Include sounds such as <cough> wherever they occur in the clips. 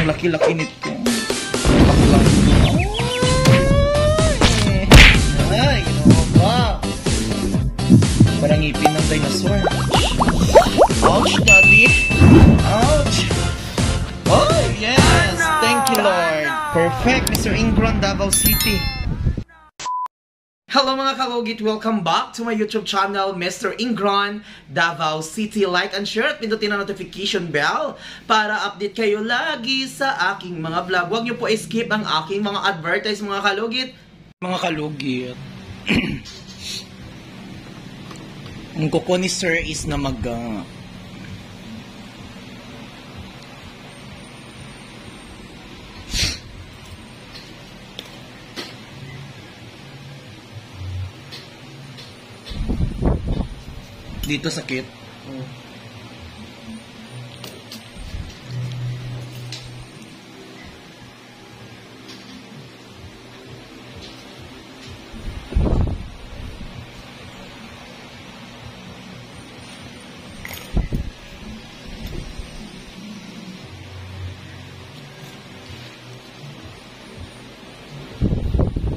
Ang laki-laki nito. Baklang. Ay! Ginawa ba? Parang ngipin ng dinosaur. Ouch, daddy. Ouch. Oh, yes. Thank you, Lord. Perfect, Mr. Ingron, Davao City. Hello mga kalugit! Welcome back to my YouTube channel, Mr. Ingron, Davao City. Like and share at pindutin ang notification bell para update kayo lagi sa aking mga vlog. Huwag niyo po skip ang aking mga advertise mga kalugit. Mga kalugit. <clears throat> ang kuko ni Sir is na mag... uh, dito sakit.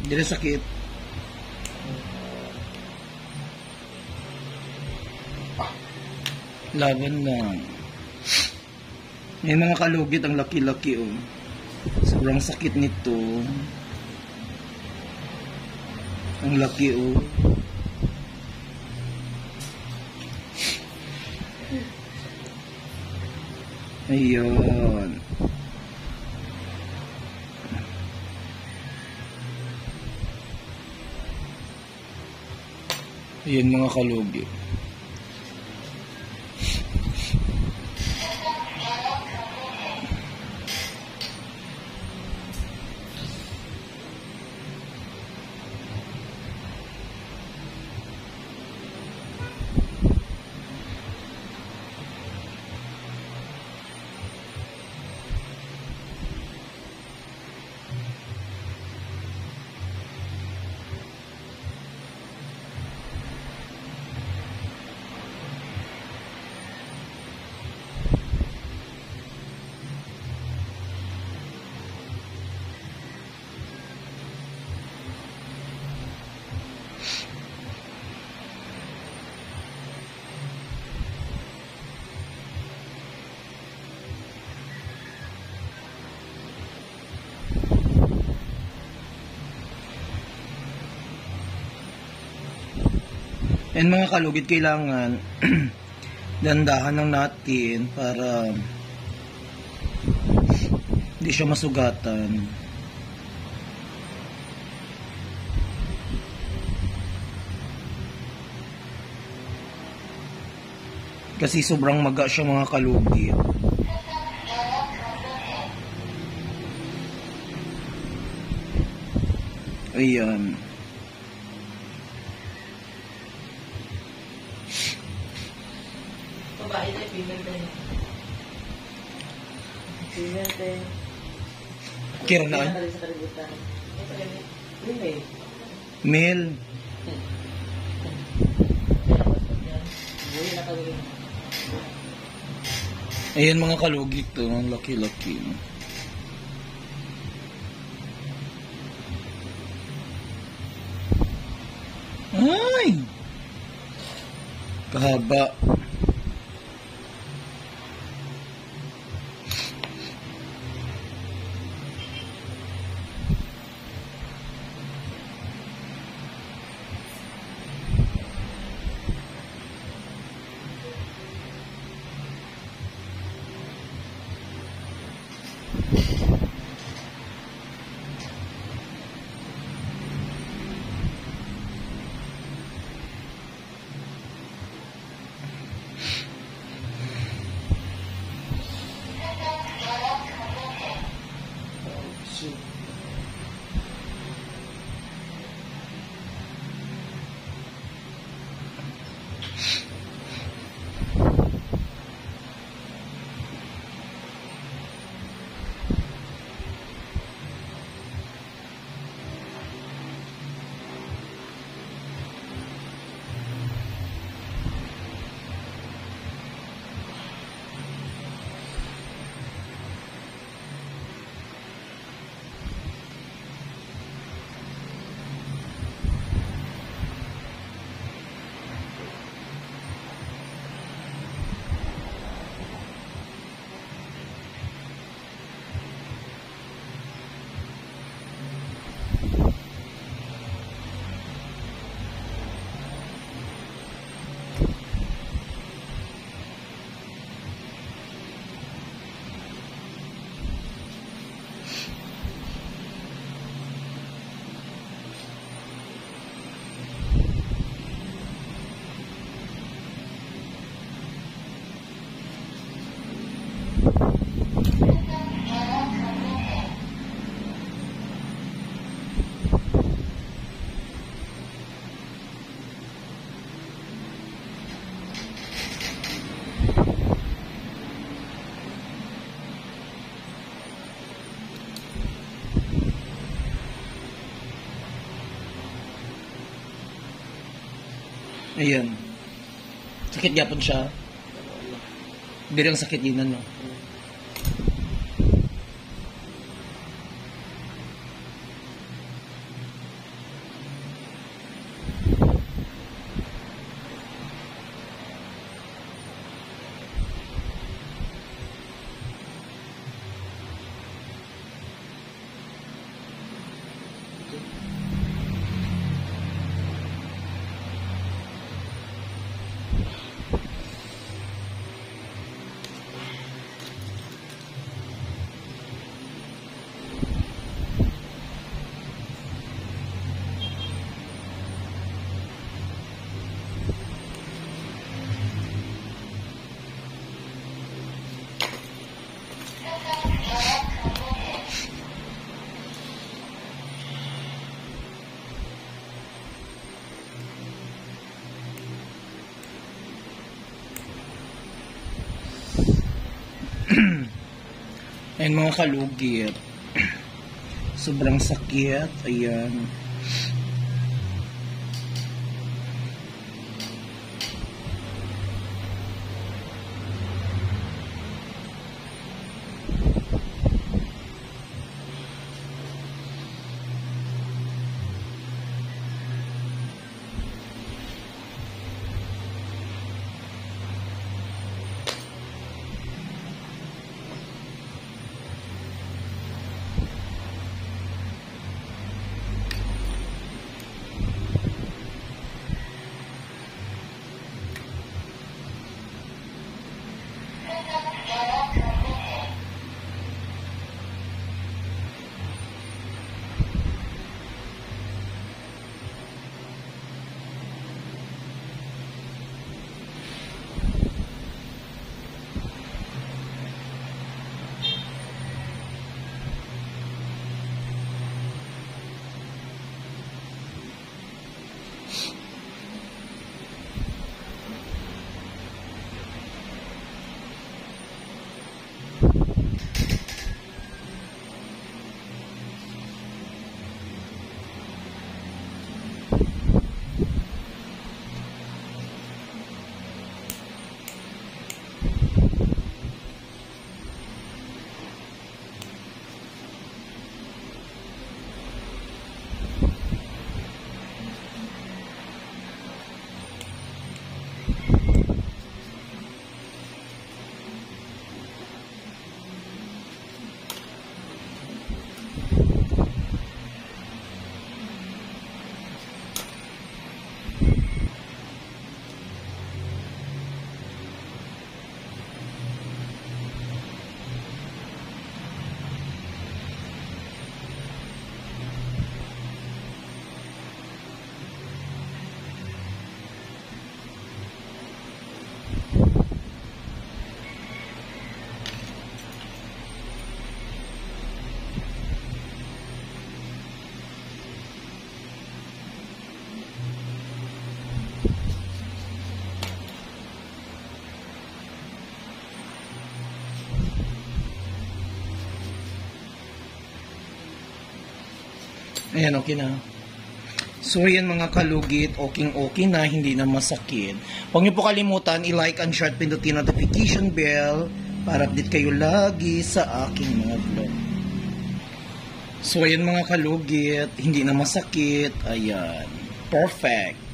Dito sakit. Laban lang. May mga kalugit ang laki-laki oh. Sobrang sakit nito. Ang laki oh. Ayun. Ayun mga kalugit. And mga kalugit, kailangan <clears throat> dandahan lang natin para hindi siya masugatan. Kasi sobrang maga siya mga kalugit. Ayan. Babae na, female na yun. Female din. Kira na. Kailangan sa kalibutan. Ito ganit. Female. Male. Buhay na kagawin. Ayan mga kalugit to. Ang laki-laki. Ay! Kahaba. Ayan. Sakit gyapon siya. Dili ang sakit yun ano. Ayan mga kalugit. <clears throat> Sobrang sakit. Ayan. Ayan, okay na. So, ayan mga kalugit, okay-okay na, hindi na masakit. Huwag niyo po kalimutan, i-like and share at pindutin notification bell para update kayo lagi sa aking mga vlog. So, ayan mga kalugit, hindi na masakit. Ayan. Perfect.